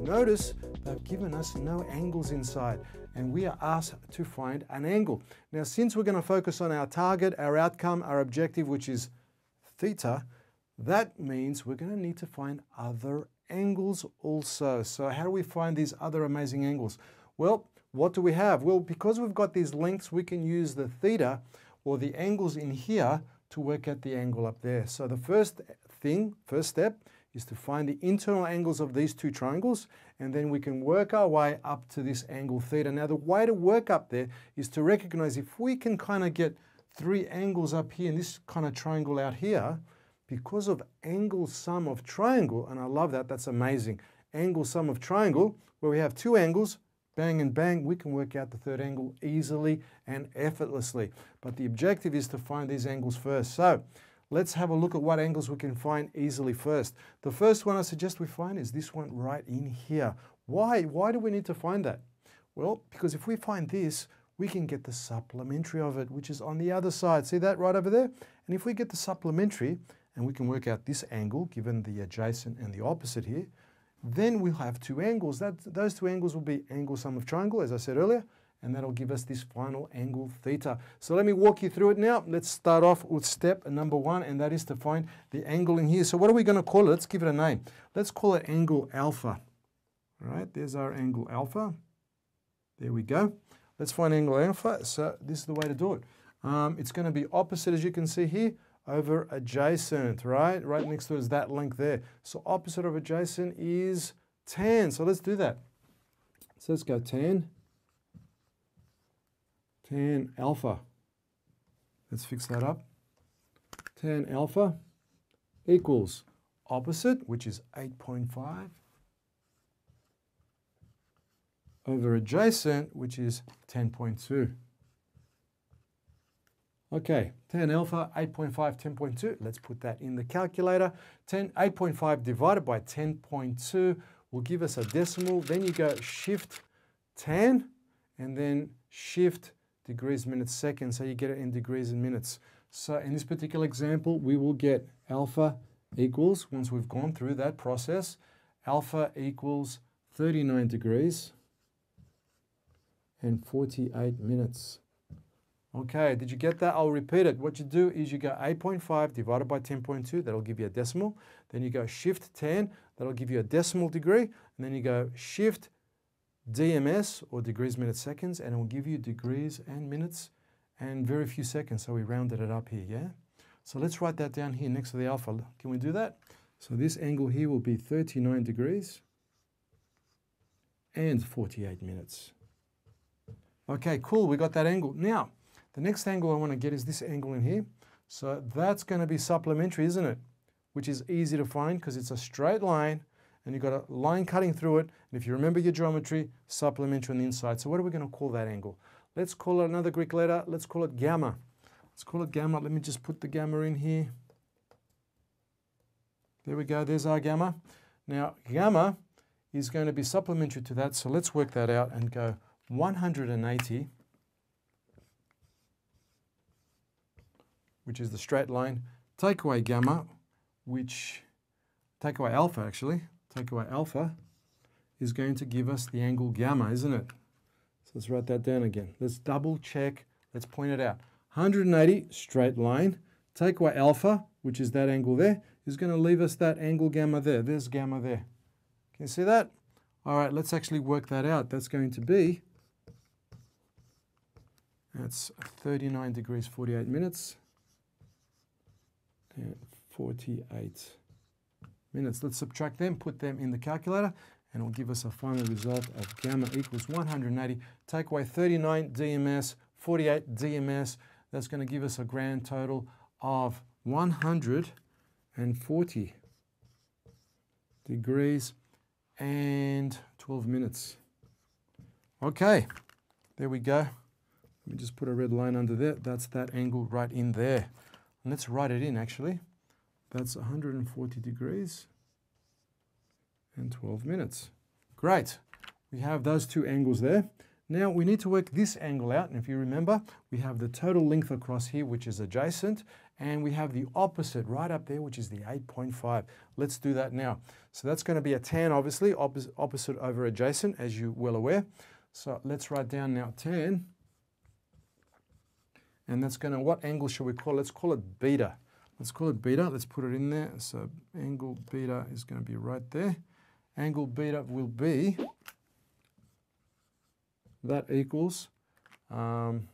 Notice they've given us no angles inside and we are asked to find an angle. Now since we're going to focus on our target, our outcome, our objective which is theta, that means we're going to need to find other angles also. So how do we find these other amazing angles? Well, what do we have? Well, because we've got these lengths, we can use the theta or the angles in here to work out the angle up there. So the first thing, first step, is to find the internal angles of these two triangles and then we can work our way up to this angle theta. Now the way to work up there is to recognize if we can kind of get three angles up here and this kind of triangle out here, because of angle sum of triangle, and I love that, that's amazing. Angle sum of triangle, where we have two angles, bang and bang, we can work out the third angle easily and effortlessly. But the objective is to find these angles first. So let's have a look at what angles we can find easily first. The first one I suggest we find is this one right in here. Why? Why do we need to find that? Well, because if we find this, we can get the supplementary of it, which is on the other side. See that right over there? And if we get the supplementary, and we can work out this angle given the adjacent and the opposite here, then we'll have two angles. That, those two angles will be angle sum of triangle, as I said earlier, and that'll give us this final angle theta. So let me walk you through it now. Let's start off with step number one, and that is to find the angle in here. So what are we going to call it? Let's give it a name. Let's call it angle alpha. All right, there's our angle alpha. There we go. Let's find angle alpha. So this is the way to do it. Um, it's going to be opposite, as you can see here, over adjacent, right? Right next to is that length there. So opposite of adjacent is tan. So let's do that. So let's go tan, tan alpha. Let's fix that up. Tan alpha equals opposite, which is 8.5, over adjacent, which is 10.2. Okay, tan alpha, 8.5, 10.2. Let's put that in the calculator. 10, 8.5 divided by 10.2 will give us a decimal. Then you go shift tan and then shift degrees, minutes, seconds. So you get it in degrees and minutes. So in this particular example, we will get alpha equals, once we've gone through that process, alpha equals 39 degrees and 48 minutes. Okay, did you get that? I'll repeat it. What you do is you go 8.5 divided by 10.2, that'll give you a decimal. Then you go shift tan, that'll give you a decimal degree. And then you go shift DMS or degrees, minutes, seconds, and it will give you degrees and minutes and very few seconds. So we rounded it up here, yeah? So let's write that down here next to the alpha. Can we do that? So this angle here will be 39 degrees and 48 minutes. Okay, cool, we got that angle. Now, the next angle I want to get is this angle in here. So that's going to be supplementary, isn't it? Which is easy to find because it's a straight line and you've got a line cutting through it. And if you remember your geometry, supplementary on the inside. So what are we going to call that angle? Let's call it another Greek letter. Let's call it gamma. Let's call it gamma. Let me just put the gamma in here. There we go. There's our gamma. Now, gamma is going to be supplementary to that. So let's work that out and go 180 which is the straight line, take away gamma, which, take away alpha actually, take away alpha, is going to give us the angle gamma, isn't it? So let's write that down again. Let's double check, let's point it out. 180, straight line, take away alpha, which is that angle there, is going to leave us that angle gamma there. There's gamma there. Can you see that? All right, let's actually work that out. That's going to be, that's 39 degrees 48 minutes. 48 minutes. Let's subtract them, put them in the calculator, and it'll give us a final result of gamma equals 180. Take away 39 DMS, 48 DMS. That's going to give us a grand total of 140 degrees and 12 minutes. Okay, there we go. Let me just put a red line under there. That's that angle right in there. Let's write it in actually. That's 140 degrees and 12 minutes. Great. We have those two angles there. Now we need to work this angle out. And if you remember, we have the total length across here, which is adjacent, and we have the opposite right up there, which is the 8.5. Let's do that now. So that's going to be a tan, obviously, opposite, over adjacent, as you're well aware. So let's write down now tan. And that's going to, what angle shall we call it? Let's call it beta. Let's call it beta. Let's put it in there. So angle beta is going to be right there. Angle beta will be, that equals, um,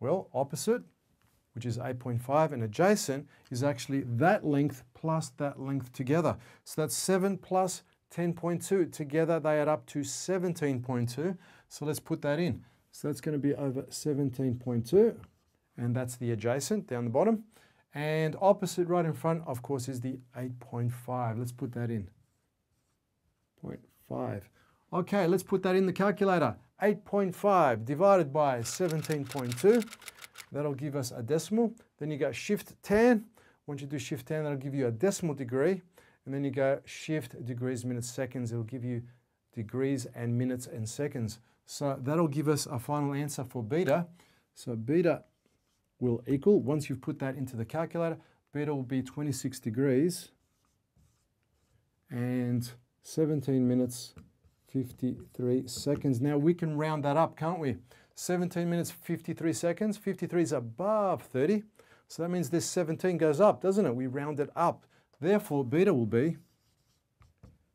well, opposite, which is 8.5, and adjacent is actually that length plus that length together. So that's 7 plus 10.2. Together they add up to 17.2. So let's put that in. So that's going to be over 17.2, and that's the adjacent down the bottom. And opposite right in front, of course, is the 8.5. Let's put that in. 0.5. Okay, let's put that in the calculator. 8.5 divided by 17.2. That'll give us a decimal. Then you go shift tan. Once you do shift tan, that'll give you a decimal degree. And then you go shift degrees, minutes, seconds. It'll give you degrees and minutes and seconds. So that'll give us a final answer for beta. So beta will equal, once you've put that into the calculator, beta will be 26 degrees and 17 minutes 53 seconds. Now we can round that up, can't we? 17 minutes 53 seconds. 53 is above 30. So that means this 17 goes up, doesn't it? We round it up. Therefore, beta will be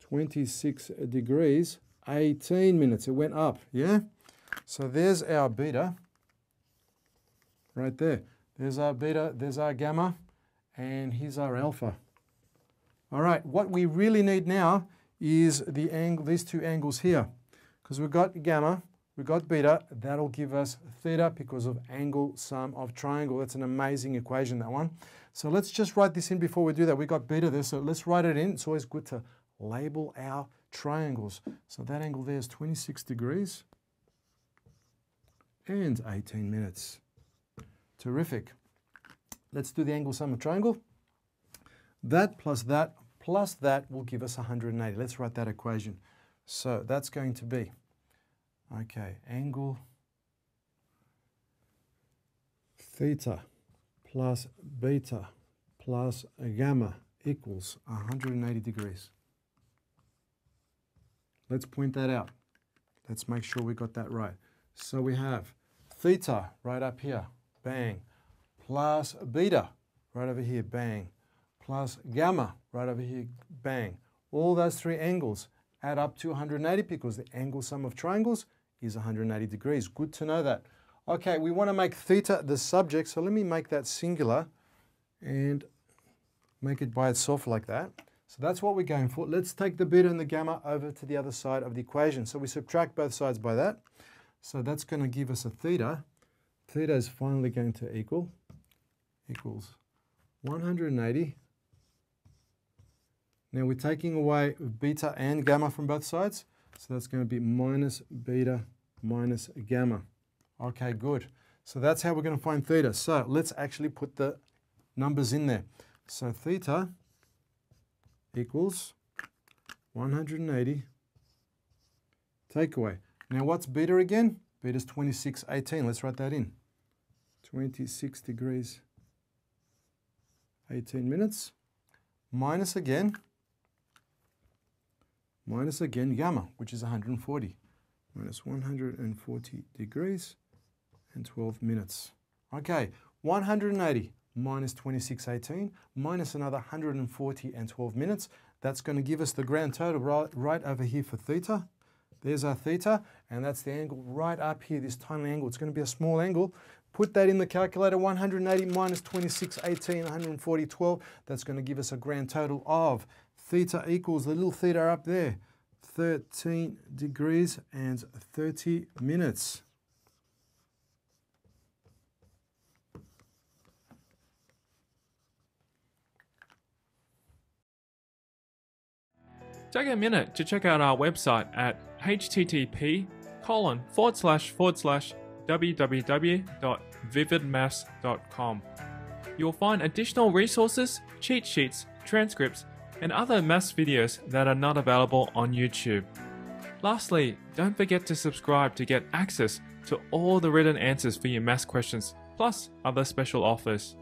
26 degrees, 18 minutes. It went up, yeah? So there's our beta right there. There's our beta, there's our gamma, and here's our alpha. All right, what we really need now is the angle, these two angles here. Because we've got gamma, we've got beta, that'll give us theta because of angle sum of triangle. That's an amazing equation, that one. So let's just write this in before we do that. We've got beta there, so let's write it in. It's always good to label our triangles. So that angle there is 26 degrees and 18 minutes. Terrific. Let's do the angle sum of triangle. That plus that plus that will give us 180. Let's write that equation. So that's going to be, okay, angle theta plus beta plus gamma equals 180 degrees. Let's point that out. Let's make sure we got that right. So we have theta right up here, bang, plus beta right over here, bang, plus gamma right over here, bang. All those three angles add up to 180 because the angle sum of triangles is 180 degrees. Good to know that. Okay, we want to make theta the subject, so let me make that singular and make it by itself like that. So that's what we're going for. Let's take the beta and the gamma over to the other side of the equation. So we subtract both sides by that. So that's going to give us a theta. Theta is finally going to equal equals 180. Now we're taking away beta and gamma from both sides. So that's going to be minus beta minus gamma. Okay, good. So that's how we're going to find theta. So let's actually put the numbers in there. So theta equals 180 take away. Now what's beta again? Beta is 2618. Let's write that in. 26 degrees 18 minutes, minus again, minus again gamma, which is 140, minus 140 degrees and 12 minutes. Okay, 180 minus 2618 minus another 140 and 12 minutes. That's going to give us the grand total right, right over here for theta. There's our theta, and that's the angle right up here, this tiny angle. It's going to be a small angle, Put that in the calculator, 180 minus 26, 18, 140, 12. That's going to give us a grand total of theta equals the little theta up there, 13 degrees and 30 minutes. Take a minute to check out our website at http colon forward slash forward slash www.vividmaths.com. You'll find additional resources, cheat sheets, transcripts, and other maths videos that are not available on YouTube. Lastly, don't forget to subscribe to get access to all the written answers for your maths questions, plus other special offers.